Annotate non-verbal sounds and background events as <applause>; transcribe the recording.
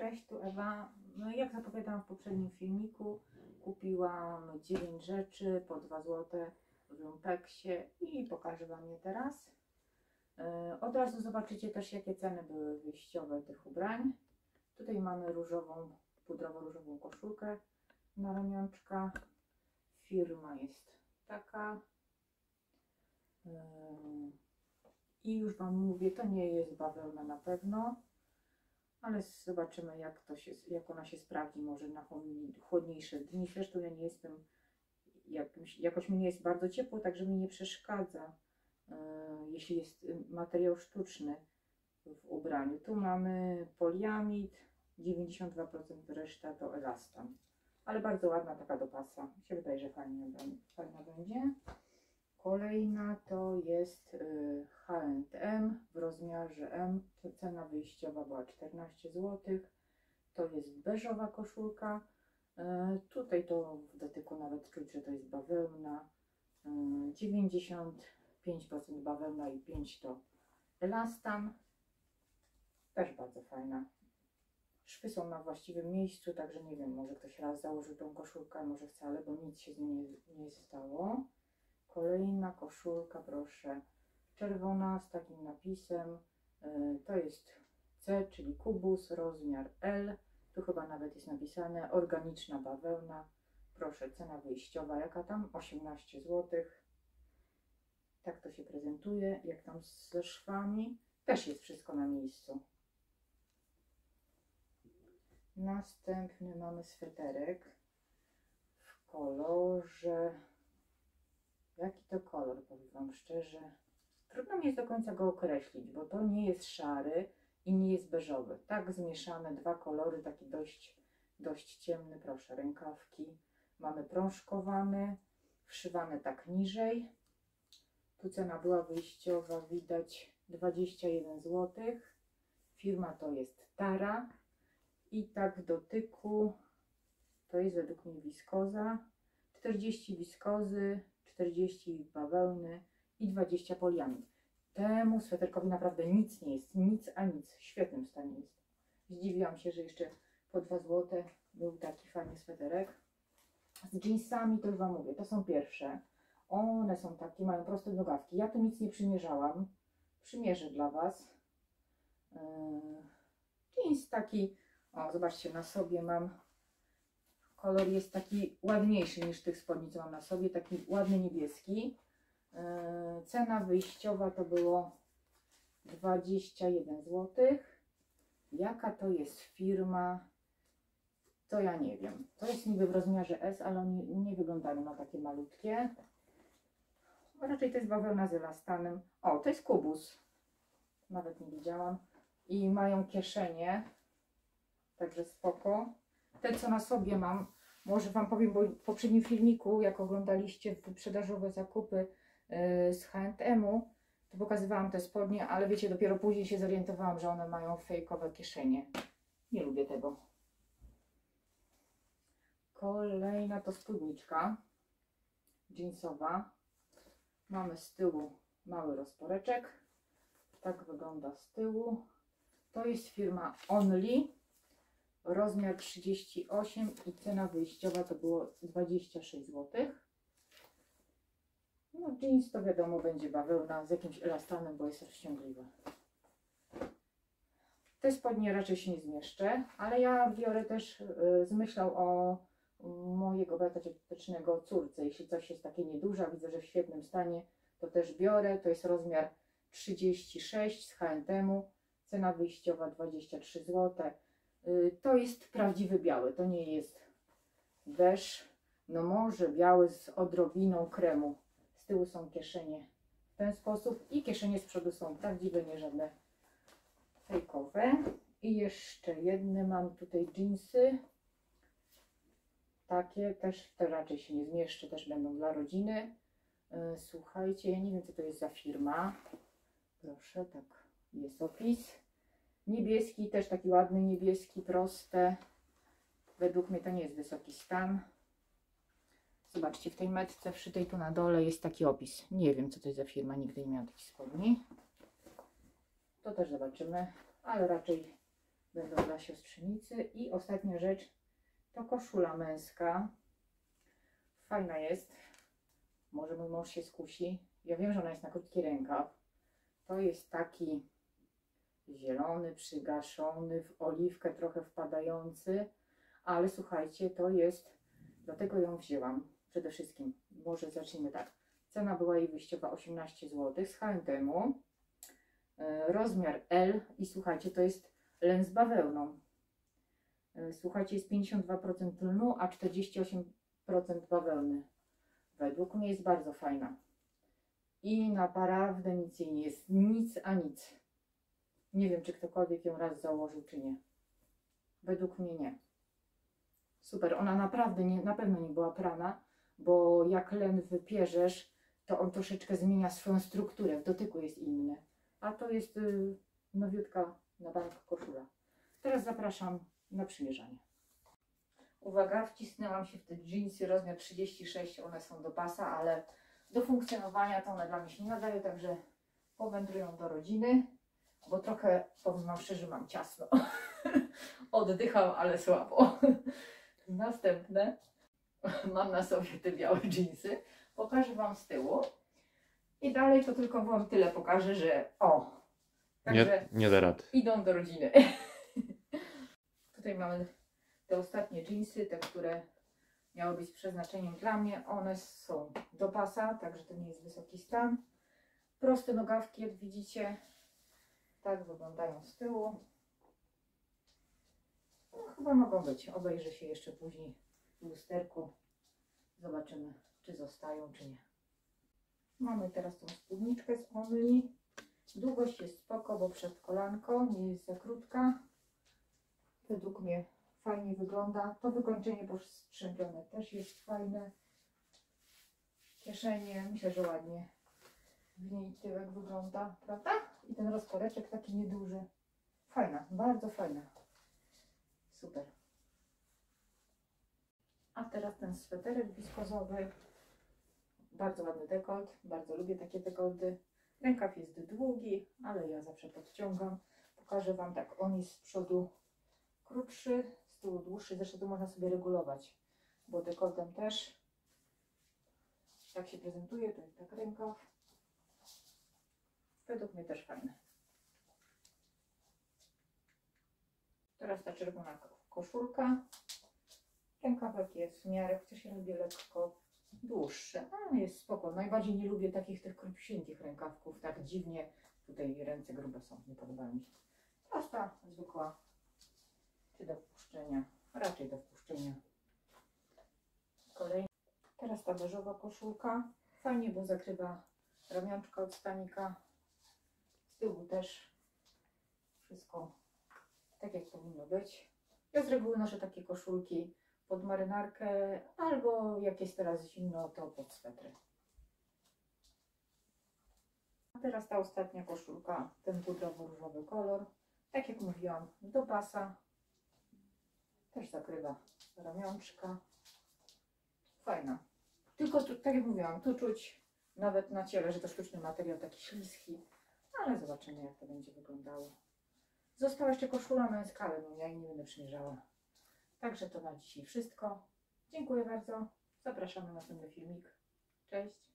Cześć, tu Ewa. No, jak zapowiadałam w poprzednim filmiku, kupiłam 9 rzeczy po 2 zł w Lumpeksie i pokażę Wam je teraz. Yy, Od razu zobaczycie też, jakie ceny były wyjściowe tych ubrań. Tutaj mamy różową, pudrowo-różową koszulkę na ramionczka. Firma jest taka. Yy, I już Wam mówię, to nie jest bawełna na pewno ale zobaczymy jak to się, jak ona się sprawdzi może na chłodni- chłodniejsze dni. Zresztą ja nie jestem, jakimś, jakoś mi nie jest bardzo ciepło, także mi nie przeszkadza, yy, jeśli jest materiał sztuczny w ubraniu. Tu mamy poliamid, 92%, reszta to elastan. Ale bardzo ładna taka do pasa. Mi się wydaje, że fajnie, fajna będzie. Kolejna to jest y, H&M w rozmiarze M. Cena wyjściowa była 14 zł. To jest beżowa koszulka. Y, Tutaj to w dotyku nawet czuć, że to jest bawełna. Y, 95% bawełna i 5 to elastan. Też bardzo fajna. Szwy są na właściwym miejscu, także nie wiem, może ktoś raz założył tą koszulkę, może wcale, bo nic się z nią nie, nie stało. Kolejna koszulka, proszę, czerwona z takim napisem. y, To jest C, czyli kubus, rozmiar L. Tu chyba nawet jest napisane organiczna bawełna. Proszę, cena wyjściowa, jaka tam? 18 zł. Tak to się prezentuje, jak tam ze szwami. Też jest wszystko na miejscu. Następny mamy sweterek w kolorze Jaki to kolor, powiem Wam szczerze. Trudno mi jest do końca go określić, bo to nie jest szary i nie jest beżowy. Tak zmieszane dwa kolory, taki dość, dość ciemny, proszę, rękawki. Mamy prążkowany, wszywany tak niżej. Tu cena była wyjściowa, widać 21 zł. Firma to jest Tara. I tak w dotyku to jest według mnie wiskoza. 40 wiskozy, 40 bawełny i 20 poliamid. Temu sweterkowi naprawdę nic nie jest, nic a nic, w świetnym stanie jest. Zdziwiłam się, że jeszcze po 2 zł był taki fajny sweterek. Z jeansami to Wam mówię, to są pierwsze. One są takie, mają proste nogawki. Ja tu nic nie przymierzałam. Przymierzę dla Was. Yy, jeans taki, o zobaczcie, na sobie mam kolor jest taki ładniejszy niż tych spodni, co mam na sobie, taki ładny niebieski. Yy, Cena wyjściowa to było 21 zł. Jaka to jest firma? To ja nie wiem. To jest niby w rozmiarze S, ale oni nie wyglądają na takie malutkie. Raczej to jest bawełna z elastanem. O, to jest kubus. Nawet nie widziałam. I mają kieszenie. Także spoko. Te, co na sobie mam, może Wam powiem, bo w poprzednim filmiku, jak oglądaliście wyprzedażowe zakupy yy, z H&M-u, to pokazywałam te spodnie, ale wiecie, dopiero później się zorientowałam, że one mają fejkowe kieszenie. Nie lubię tego. Kolejna to spódniczka jeansowa. Mamy z tyłu mały rozporeczek. Tak wygląda z tyłu. To jest firma Only rozmiar 38 i cena wyjściowa to było 26 zł. No jeans to wiadomo będzie bawełna z jakimś elastanem, bo jest rozciągliwe. Te spodnie raczej się nie zmieszczę, ale ja biorę też y, z myślą o mojego brata ciotecznego córce. Jeśli coś jest takie nieduże, widzę, że w świetnym stanie, to też biorę. To jest rozmiar 36 z H&M-u. Cena wyjściowa 23 zł. Y, To jest prawdziwy biały, to nie jest beż. No może biały z odrobiną kremu. Z tyłu są kieszenie w ten sposób i kieszenie z przodu są prawdziwe, nie żadne fejkowe. I jeszcze jedne mam tutaj jeansy. Takie też, te raczej się nie zmieszczę, też będą dla rodziny. Y, Słuchajcie, ja nie wiem co to jest za firma. Proszę, tak jest opis. Niebieski, też taki ładny niebieski, proste. Według mnie to nie jest wysoki stan. Zobaczcie, w tej metce wszytej tu na dole jest taki opis. Nie wiem, co to jest za firma, nigdy nie miałam takich spodni. To też zobaczymy, ale raczej będą dla siostrzenicy. I ostatnia rzecz to koszula męska. Fajna jest. Może mój mąż się skusi. Ja wiem, że ona jest na krótki rękaw. To jest taki zielony, przygaszony, w oliwkę trochę wpadający. Ale słuchajcie, to jest, dlatego ją wzięłam. Przede wszystkim, może zacznijmy tak. Cena była jej wyjściowa 18 zł z H&M-u. E, Rozmiar L i słuchajcie, to jest len z bawełną. E, Słuchajcie, jest 52% lnu, a 48% bawełny. Według mnie jest bardzo fajna. I naprawdę nic jej nie jest. Nic a nic. Nie wiem, czy ktokolwiek ją raz założył, czy nie. Według mnie nie. Super, ona naprawdę nie, na pewno nie była prana, bo jak len wypierzesz, to on troszeczkę zmienia swoją strukturę, w dotyku jest inny. A to jest y, nowiutka na bank koszula. Teraz zapraszam na przymierzanie. Uwaga, wcisnęłam się w te jeansy rozmiar 36, one są do pasa, ale do funkcjonowania to one dla mnie się nie nadają, także powędrują do rodziny, bo trochę, powiem szczerze, mam ciasno. <laughs> Oddycham, ale słabo. <laughs> Następne. <laughs> Mam na sobie te białe jeansy. Pokażę Wam z tyłu. I dalej to tylko Wam tyle pokażę, że o. Także Nie, nie da rady. idą do rodziny. Tutaj mamy te ostatnie jeansy, te, które miały być przeznaczeniem dla mnie. One są do pasa, także to nie jest wysoki stan. Proste nogawki, jak widzicie. Tak wyglądają z tyłu. No, chyba mogą być. Obejrzę się jeszcze później w lusterku. Zobaczymy, czy zostają, czy nie. Mamy teraz tą spódniczkę z Only. Długość jest spoko, bo przed kolanką nie jest za krótka. Według mnie fajnie wygląda. To wykończenie postrzępione też jest fajne. Kieszenie, myślę, że ładnie w niej tyłek wygląda, prawda? I ten rozporeczek taki nieduży. Fajna, bardzo fajna. Super. A teraz ten sweterek wiskozowy. Bardzo ładny dekolt. Bardzo lubię takie dekolty. Rękaw jest długi, ale ja zawsze podciągam. Pokażę Wam tak, on jest z przodu krótszy, z tyłu dłuższy. Zresztą to można sobie regulować, bo dekoltem też tak się prezentuje. To jest tak rękaw. Według mnie też fajne. Teraz ta czerwona ko- koszulka. Rękawek jest w miarę, chociaż ja lubię lekko dłuższy, ale jest spoko. Najbardziej nie lubię takich tych króciutkich rękawków, tak dziwnie. Tutaj ręce grube są, nie podobają mi się. Prosta, zwykła, czy do wpuszczenia, raczej do wpuszczenia. Kolejna. Teraz ta beżowa koszulka. Fajnie, bo zakrywa ramionczka od stanika. Tyłu też wszystko tak, jak powinno być. Ja z reguły noszę takie koszulki pod marynarkę, albo jak jest teraz zimno, to pod swetry. A teraz ta ostatnia koszulka, ten pudrowo-różowy kolor. Tak jak mówiłam, do pasa. Też zakrywa ramionczka. Fajna. Tylko tu, tak jak mówiłam, tu czuć nawet na ciele, że to sztuczny materiał, taki śliski. Ale zobaczymy, jak to będzie wyglądało. Została jeszcze koszula męska, ale no ja jej nie będę przymierzała. Także to na dzisiaj wszystko. Dziękuję bardzo. Zapraszam na następny filmik. Cześć.